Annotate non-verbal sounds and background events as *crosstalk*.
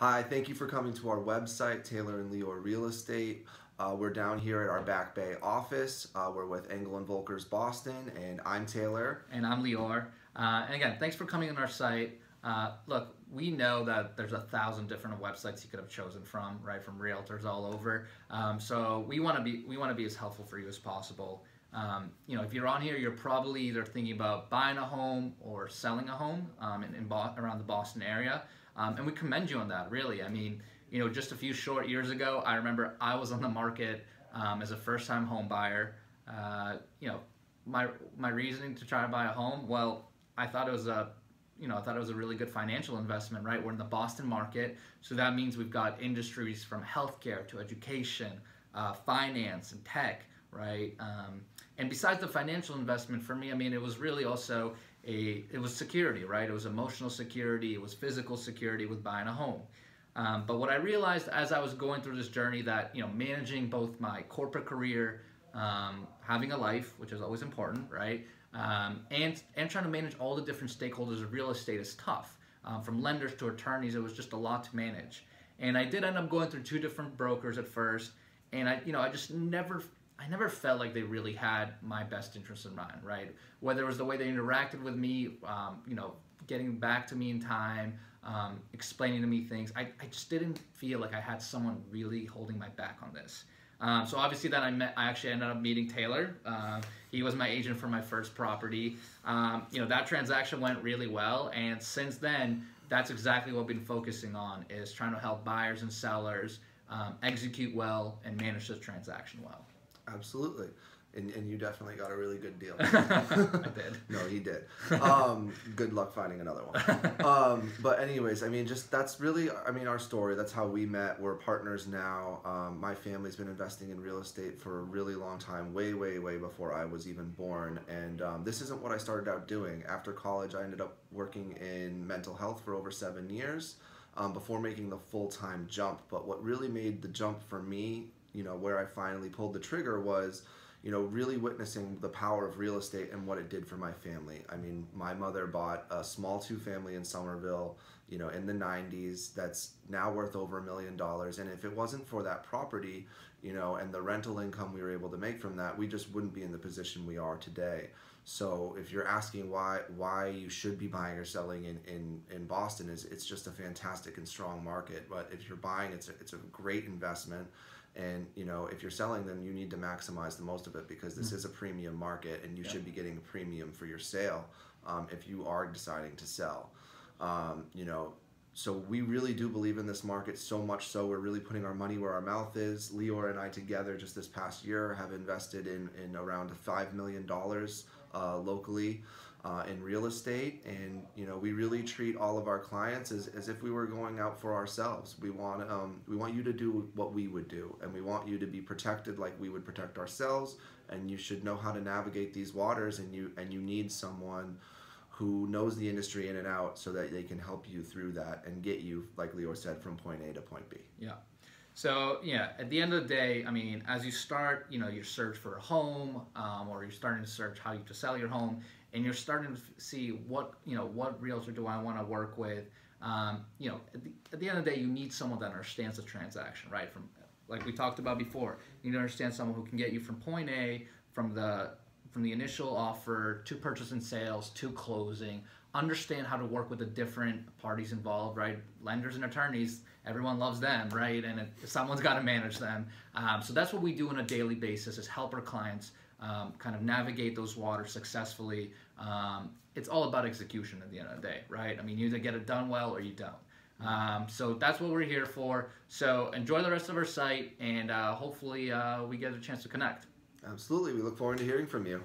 Hi, thank you for coming to our website, Taylor and Lior Real Estate. Uh, we're down here at our Back Bay office. Uh, we're with Engel and Volkers Boston, and I'm Taylor. And I'm Lior. Uh, and again, thanks for coming on our site. Uh, look, we know that there's a thousand different websites you could have chosen from, right? From realtors all over. Um, so we want to be we want to be as helpful for you as possible. Um, you know, if you're on here, you're probably either thinking about buying a home or selling a home um, in, in around the Boston area. Um, and we commend you on that, really. I mean, you know, just a few short years ago, I remember I was on the market um, as a first-time home buyer. Uh, you know, my my reasoning to try to buy a home, well, I thought it was a you know, I thought it was a really good financial investment, right? We're in the Boston market, so that means we've got industries from healthcare to education, uh, finance, and tech, right? Um, and besides the financial investment, for me, I mean, it was really also a it was security, right? It was emotional security, it was physical security with buying a home. Um, but what I realized as I was going through this journey that you know managing both my corporate career, um, having a life, which is always important, right, um, and and trying to manage all the different stakeholders of real estate is tough. Um, from lenders to attorneys, it was just a lot to manage. And I did end up going through two different brokers at first, and I you know I just never I never felt like they really had my best interest in mind, right? Whether it was the way they interacted with me, um, you know, getting back to me in time, um, explaining to me things, I, I just didn't feel like I had someone really holding my back on this. Um, so obviously then I met, I actually ended up meeting Taylor. Uh, he was my agent for my first property. Um, you know, that transaction went really well. And since then, that's exactly what I've been focusing on is trying to help buyers and sellers um, execute well and manage this transaction well. Absolutely. And, and you definitely got a really good deal. *laughs* I did. *laughs* no, he did. *laughs* Um, good luck finding another one. Um, but anyways, I mean, just that's really, I mean, our story. That's how we met. We're partners now. Um, my family's been investing in real estate for a really long time, way, way, way before I was even born. And um, this isn't what I started out doing. After college, I ended up working in mental health for over seven years um, before making the full-time jump. But what really made the jump for me you know, where I finally pulled the trigger was, you know, really witnessing the power of real estate and what it did for my family. I mean, my mother bought a small two family in Somerville, you know, in the 90s that's now worth over a million dollars. And if it wasn't for that property, you know, and the rental income we were able to make from that, we just wouldn't be in the position we are today. So if you're asking why why you should be buying or selling in, in, in Boston is it's just a fantastic and strong market. But if you're buying, it's a, it's a great investment. And you know, if you're selling them, you need to maximize the most of it because this mm. is a premium market, and you should be getting a premium for your sale um, if you are deciding to sell. Um, you know, so we really do believe in this market so much so we're really putting our money where our mouth is. Lior and I together just this past year have invested in in around five million dollars uh, locally uh, in real estate. And you know we really treat all of our clients as, as if we were going out for ourselves. We want um, we want you to do what we would do. And we want you to be protected like we would protect ourselves. And you should know how to navigate these waters. And you and you need someone who knows the industry in and out so that they can help you through that and get you like Lior said from point A to point B. Yeah. So yeah, at the end of the day, I mean, as you start, you know, your search for a home, um, or you're starting to search how you to sell your home, and you're starting to see what you know what realtor do I want to work with. Um, you know, at the, at the, end of the day, you need someone that understands the transaction, right? From like we talked about before, you need to understand someone who can get you from point A, from the from the initial offer to purchase and sales to closing. Understand how to work with the different parties involved, right? Lenders and attorneys, everyone loves them, right? And it, someone's got to manage them. Um, so that's what we do on a daily basis: is help our clients um, kind of navigate those waters successfully. Um, it's all about execution at the end of the day, right? I mean, you either get it done well or you don't. Um, so that's what we're here for. So enjoy the rest of our site, and uh, hopefully uh, we get a chance to connect. Absolutely. We look forward to hearing from you.